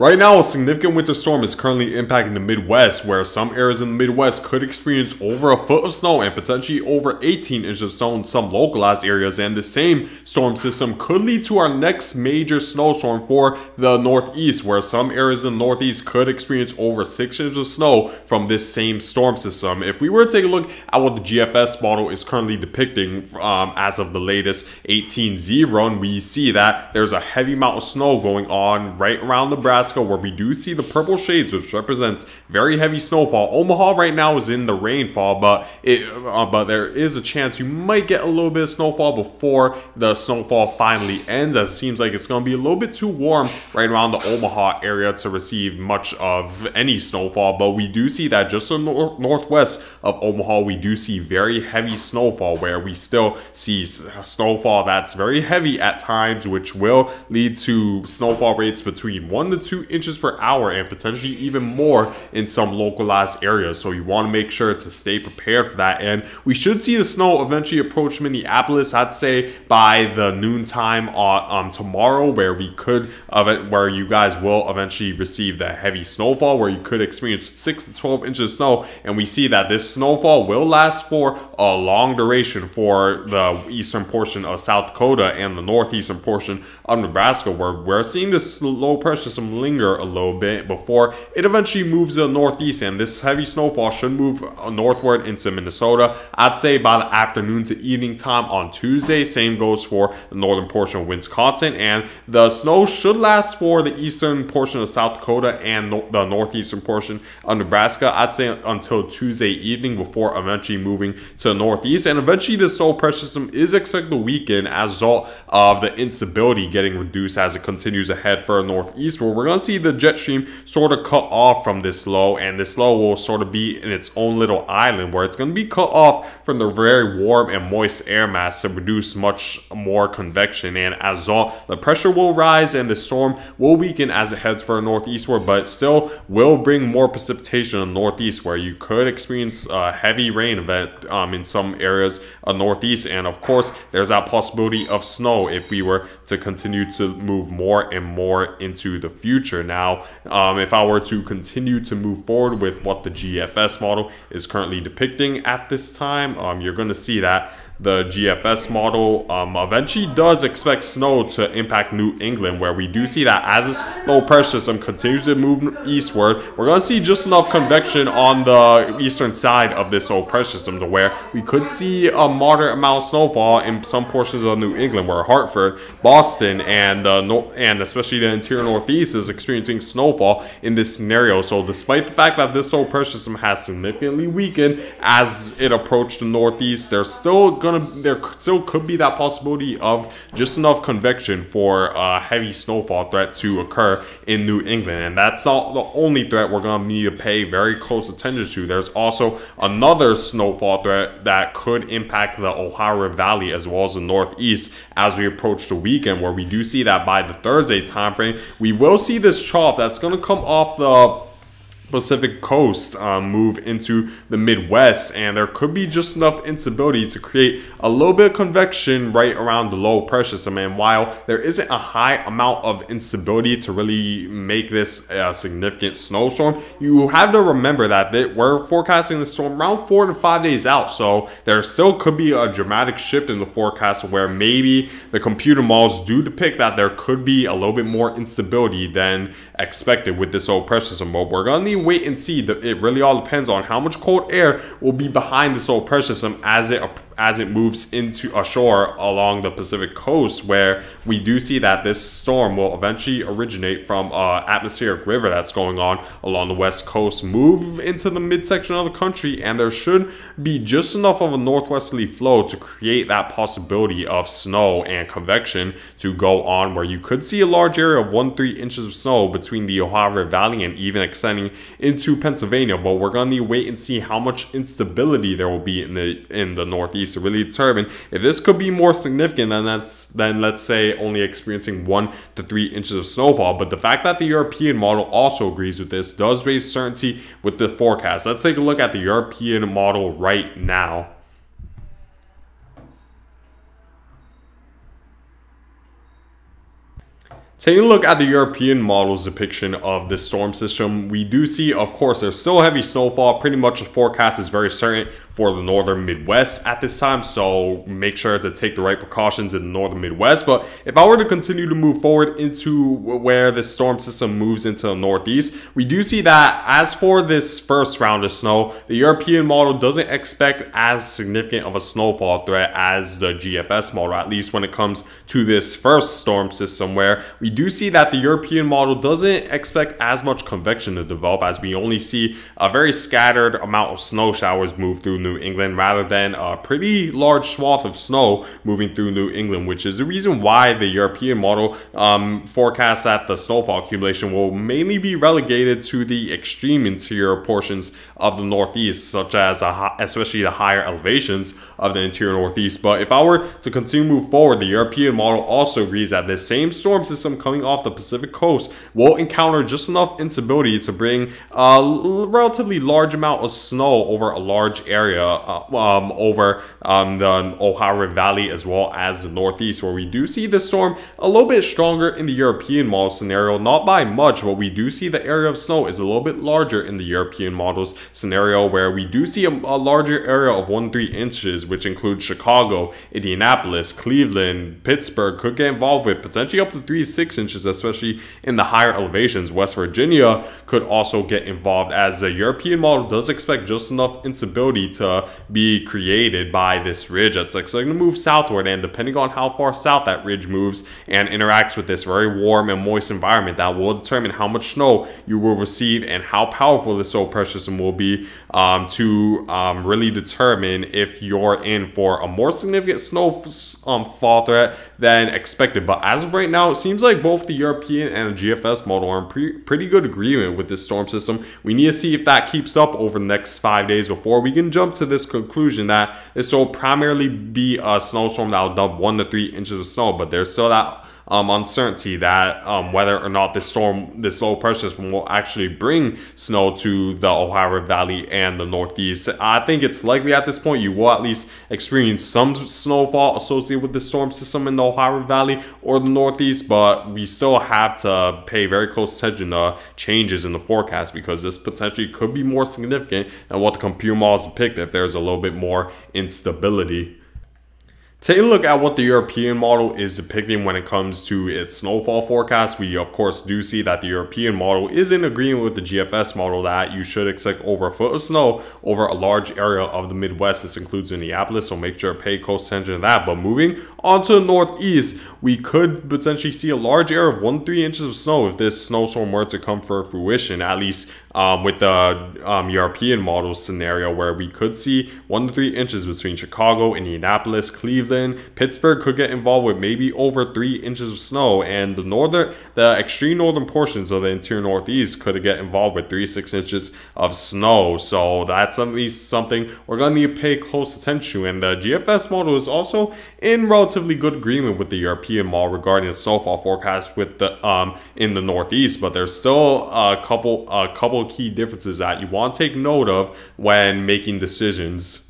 Right now, a significant winter storm is currently impacting the Midwest, where some areas in the Midwest could experience over a foot of snow and potentially over 18 inches of snow in some localized areas. And the same storm system could lead to our next major snowstorm for the Northeast, where some areas in the Northeast could experience over 6 inches of snow from this same storm system. If we were to take a look at what the GFS model is currently depicting um, as of the latest 18Z run, we see that there's a heavy amount of snow going on right around Nebraska where we do see the purple shades, which represents very heavy snowfall. Omaha right now is in the rainfall, but it uh, but there is a chance you might get a little bit of snowfall before the snowfall finally ends, as it seems like it's going to be a little bit too warm right around the Omaha area to receive much of any snowfall. But we do see that just in nor- northwest of Omaha, we do see very heavy snowfall where we still see snowfall that's very heavy at times, which will lead to snowfall rates between one to two inches per hour and potentially even more in some localized areas. So you want to make sure to stay prepared for that. And we should see the snow eventually approach Minneapolis, I'd say by the noontime on um, tomorrow, where we could, uh, where you guys will eventually receive the heavy snowfall, where you could experience six to 12 inches of snow. And we see that this snowfall will last for a long duration for the eastern portion of South Dakota and the northeastern portion of Nebraska, where we're seeing this low pressure system linger a little bit before it eventually moves to the northeast. And this heavy snowfall should move uh, northward into Minnesota. I'd say by the afternoon to evening time on Tuesday. Same goes for the northern portion of Wisconsin. And the snow should last for the eastern portion of South Dakota and no- the northeastern portion of Nebraska. I'd say until Tuesday evening before eventually moving to the northeast. And eventually, this low pressure system is expected to weaken as a result of the instability getting reduced as it continues ahead for northeast, where we're going to see the jet stream sort of cut off from this low, and this low will sort of be in its own little island where it's going to be cut off from the very warm and moist air mass to produce much more convection. And as all, the pressure will rise and the storm will weaken as it heads for northeastward, but still will bring more precipitation in the northeast, where you could experience a heavy rain event um, in some areas of northeast. And of course, there's that possibility of snow if we were to continue to move more and more into the future. Now, um, if I were to continue to move forward with what the GFS model is currently depicting at this time, um, you're going to see that the GFS model um, eventually does expect snow to impact New England, where we do see that as this low pressure system continues to move eastward, we're going to see just enough convection on the eastern side of this low pressure system to where we could see a moderate amount of snowfall in some portions of New England, where Hartford, Boston, and uh, no- and especially the interior Northeast is experiencing snowfall in this scenario. So, despite the fact that this low pressure system has significantly weakened as it approached the Northeast, there's still gonna there still could be that possibility of just enough convection for a heavy snowfall threat to occur in New England, and that's not the only threat we're gonna need to pay very close attention to. There's also another snowfall threat that could impact the Ohio Valley as well as the Northeast as we approach the weekend, where we do see that by the Thursday timeframe, we will see this trough that's gonna come off the Pacific coast um, move into the Midwest, and there could be just enough instability to create a little bit of convection right around the low pressure system. And while there isn't a high amount of instability to really make this a significant snowstorm, you have to remember that they, we're forecasting the storm around four to five days out. So there still could be a dramatic shift in the forecast where maybe the computer models do depict that there could be a little bit more instability than expected with this low pressure system. But we're gonna need wait and see. It really all depends on how much cold air will be behind this low pressure system as it as it moves into ashore along the Pacific coast, where we do see that this storm will eventually originate from a atmospheric river that's going on along the west coast, move into the midsection of the country, and there should be just enough of a northwesterly flow to create that possibility of snow and convection to go on, where you could see a large area of one three inches of snow between the Ohio Valley and even extending into Pennsylvania. But we're gonna need to wait and see how much instability there will be in the in the northeast to really determine if this could be more significant than that's than let's say only experiencing one to three inches of snowfall. But the fact that the European model also agrees with this does raise certainty with the forecast. Let's take a look at the European model right now. Taking a look at the European model's depiction of this storm system, we do see, of course, there's still heavy snowfall. Pretty much the forecast is very certain for the northern Midwest at this time, so make sure to take the right precautions in the northern Midwest. But if I were to continue to move forward into where this storm system moves into the Northeast, we do see that as for this first round of snow, the European model doesn't expect as significant of a snowfall threat as the GFS model, at least when it comes to this first storm system, where we we do see that the European model doesn't expect as much convection to develop as we only see a very scattered amount of snow showers move through New England rather than a pretty large swath of snow moving through New England, which is the reason why the European model um, forecasts that the snowfall accumulation will mainly be relegated to the extreme interior portions of the Northeast, such as especially the higher elevations of the interior Northeast. But if I were to continue to move forward, the European model also agrees that this same storm system coming off the Pacific coast will encounter just enough instability to bring a relatively large amount of snow over a large area uh, um, over um, the Ohio Valley as well as the Northeast, where we do see the storm a little bit stronger in the European model scenario, not by much, but we do see the area of snow is a little bit larger in the European models scenario, where we do see a, a larger area of 1 3 inches, which includes Chicago, Indianapolis, Cleveland, Pittsburgh, could get involved with potentially up to 3 6 six inches, especially in the higher elevations. West Virginia could also get involved as the European model does expect just enough instability to be created by this ridge that's like so going to move southward and depending on how far south that ridge moves and interacts with this very warm and moist environment that will determine how much snow you will receive and how powerful the soil pressure system will be um, to um, really determine if you're in for a more significant snow um, fall threat than expected but as of right now it seems like like both the European and the GFS model are in pre pretty good agreement with this storm system. We need to see if that keeps up over the next five days before we can jump to this conclusion that this will primarily be a snowstorm that will dump one to three inches of snow, but there's still that um, uncertainty that um, whether or not this storm, this low pressure system will actually bring snow to the Ohio Valley and the Northeast. I think it's likely at this point you will at least experience some snowfall associated with the storm system in the Ohio Valley or the Northeast, but we still have to pay very close attention to changes in the forecast because this potentially could be more significant than what the computer models depict if there's a little bit more instability. Taking a look at what the European model is depicting when it comes to its snowfall forecast, we of course do see that the European model is in agreement with the GFS model that you should expect over a foot of snow over a large area of the Midwest. This includes Minneapolis, so make sure to pay close attention to that. But moving on to the Northeast, we could potentially see a large area of 1 3 inches of snow if this snowstorm were to come for fruition, at least um, with the um, European model scenario where we could see 1 to 3 inches between Chicago, Indianapolis, Cleveland, Cleveland, Pittsburgh could get involved with maybe over three inches of snow, and the northern, the extreme northern portions of the interior Northeast could get involved with three six inches of snow. So that's at least something we're gonna need to pay close attention to. And the GFS model is also in relatively good agreement with the European model regarding the snowfall forecast with the um in the Northeast, but there's still a couple a couple key differences that you want to take note of when making decisions.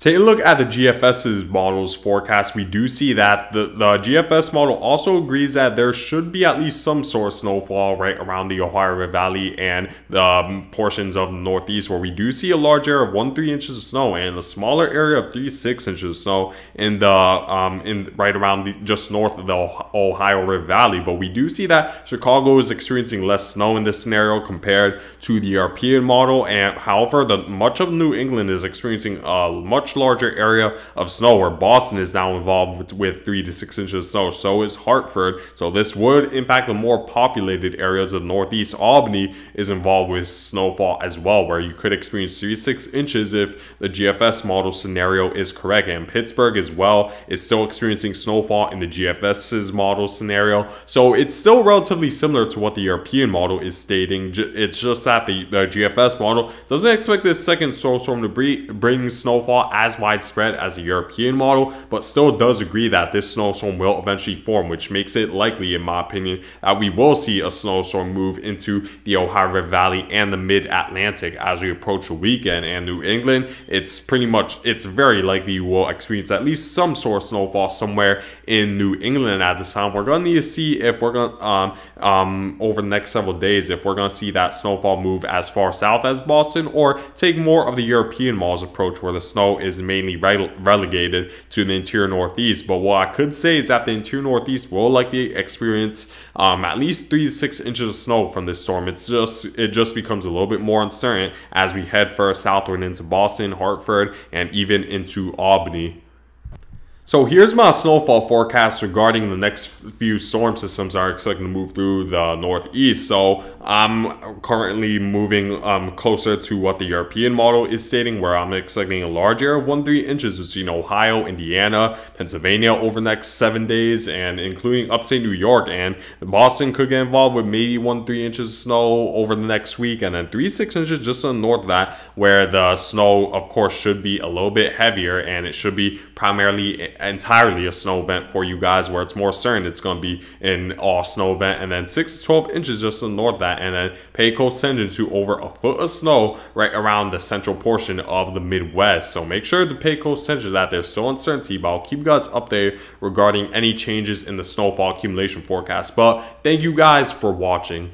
Take a look at the GFS's model's forecast. We do see that the, the GFS model also agrees that there should be at least some sort of snowfall right around the Ohio River Valley and the um, portions of the Northeast where we do see a large area of 1 3 inches of snow and a smaller area of 3 6 inches of snow in the um, in right around the, just north of the Ohio River Valley. But we do see that Chicago is experiencing less snow in this scenario compared to the European model. And however, the much of New England is experiencing a much much larger area of snow where Boston is now involved with, with three to six inches of snow. So is Hartford. So this would impact the more populated areas of Northeast. Albany is involved with snowfall as well, where you could experience three to six inches if the GFS model scenario is correct. And Pittsburgh as well is still experiencing snowfall in the GFS's model scenario. So it's still relatively similar to what the European model is stating. It's just that the, the GFS model doesn't expect this second snowstorm to bring snowfall as widespread as a European model, but still does agree that this snowstorm will eventually form, which makes it likely, in my opinion, that we will see a snowstorm move into the Ohio River Valley and the mid-Atlantic as we approach the weekend. And New England, it's pretty much, it's very likely you will experience at least some sort of snowfall somewhere in New England at this time. We're going to need to see if we're going to, um, um, over the next several days, if we're going to see that snowfall move as far south as Boston or take more of the European Mars approach where the snow is mainly rele relegated to the interior northeast. But what I could say is that the interior northeast will likely experience um, at least three to six inches of snow from this storm. It's just it just becomes a little bit more uncertain as we head further southward into Boston, Hartford, and even into Albany. So here's my snowfall forecast regarding the next few storm systems are expecting to move through the northeast. So I'm currently moving um, closer to what the European model is stating, where I'm expecting a large area of 1 3 inches between Ohio, Indiana, Pennsylvania over the next seven days, and including upstate New York. And Boston could get involved with maybe 1 3 inches of snow over the next week, and then 3 6 inches just on north of that, where the snow, of course, should be a little bit heavier and it should be primarily entirely a snow event for you guys where it's more certain it's going to be an all snow event and then 6 to 12 inches just to the north of that and then pay Pecos tended to over a foot of snow right around the central portion of the Midwest. So make sure to pay close attention to that. There's still uncertainty, but I'll keep you guys updated regarding any changes in the snowfall accumulation forecast. But thank you guys for watching.